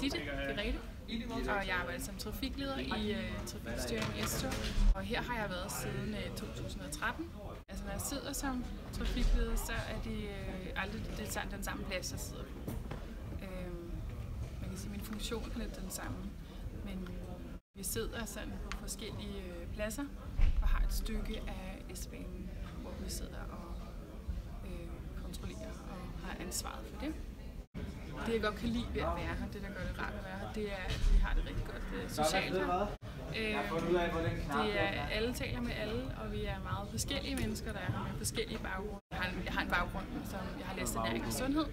Ditte Gerete, og jeg arbejder som trafikleder i uh, Trafikstyring s Og her har jeg været siden øh, uh, 2013. Altså når jeg sidder som trafikleder, så er det uh, aldrig det, er den samme plads, jeg sidder på. Uh, man kan sige, at min funktion er lidt den samme, men vi sidder sådan på forskellige uh, pladser og har et stykke af S-banen, hvor vi sidder og uh, kontrollerer og har ansvaret for det. Det jeg godt kan lide ved at være her, det der gør det rart at være her, det er, at vi har det rigtig godt øh, socialt her. Øh, det er, alle taler med alle, og vi er meget forskellige mennesker, der er her med forskellige baggrunde. Jeg har, jeg har en baggrund, som jeg har læst ernæring og sundhed,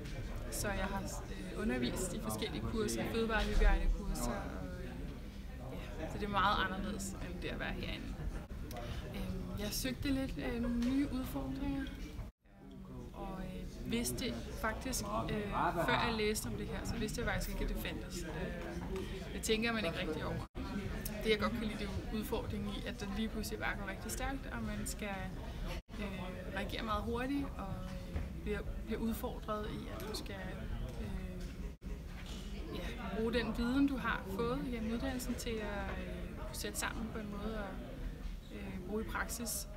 så jeg har øh, undervist i forskellige kurser, fødevarehygiejnekurser, og, ja, så det er meget anderledes end det at være herinde. Øh, jeg søgte lidt øh, nogle nye udfordringer, vidste faktisk, øh, før jeg læste om det her, så vidste jeg faktisk ikke, at det fandtes. Øh, det tænker man ikke rigtig over. Det jeg godt kan lide, det er udfordringen i, at den lige pludselig bare går rigtig stærkt, og man skal øh, reagere meget hurtigt, og bliver, bliver udfordret i, at du skal øh, ja, bruge den viden, du har fået i uddannelsen til at øh, sætte sammen på en måde og øh, bruge i praksis